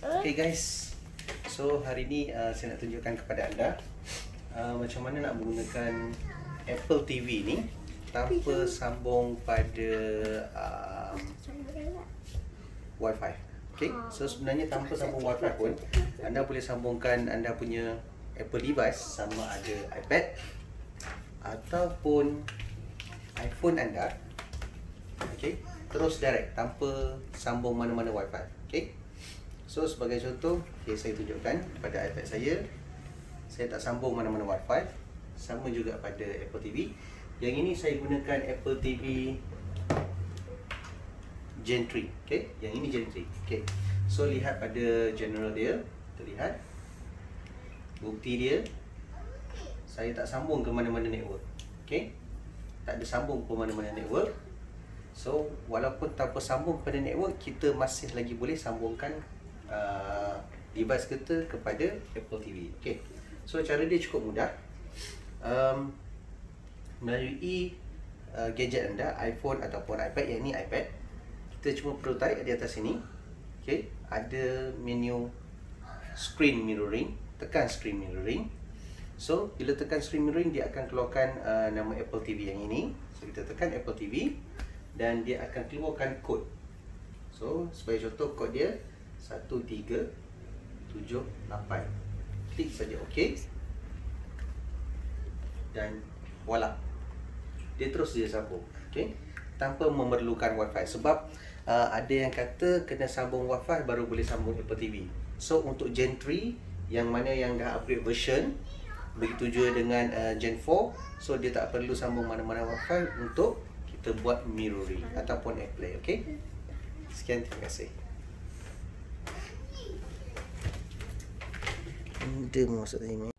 Okay guys, so hari ni uh, saya nak tunjukkan kepada anda uh, macam mana nak menggunakan Apple TV ni tanpa sambung pada uh, Wi-Fi. Okay, so sebenarnya tanpa sambung Wi-Fi pun anda boleh sambungkan anda punya Apple device sama ada iPad ataupun iPhone anda. Okay, terus direct tanpa sambung mana-mana Wi-Fi. Okay. So sebagai contoh, okay, saya tunjukkan pada iPad saya Saya tak sambung mana-mana wifi Sama juga pada Apple TV Yang ini saya gunakan Apple TV Gen 3 okay? Yang ini Gen 3 okay. So lihat pada general dia Terlihat Bukti dia Saya tak sambung ke mana-mana network okay? Tak ada sambung ke mana-mana network So walaupun tanpa sambung kepada network Kita masih lagi boleh sambungkan uh, device kita kepada Apple TV. Okay. So cara dia cukup mudah. Um, melalui uh, gadget anda, iPhone ataupun iPad, yang ni iPad, kita cuma perlu tarik di atas sini. Okay. Ada menu screen mirroring. Tekan screen mirroring. So, bila tekan screen mirroring, dia akan keluarkan uh, nama Apple TV yang ini. So, kita tekan Apple TV dan dia akan keluarkan kod. So, sebagai contoh kod dia 1378 klik saja ok dan voila. Dia terus dia sambung ok tanpa memerlukan wifi. Sebab uh, ada yang kata kena sambung wifi baru boleh sambung Apple TV so untuk Gen 3 yang mana yang dah upgrade version begitu juga dengan uh, Gen 4 so dia tak perlu sambung mana-mana wifi untuk kita buat mirroring ataupun airplay ok sekian terima kasih do most of the email.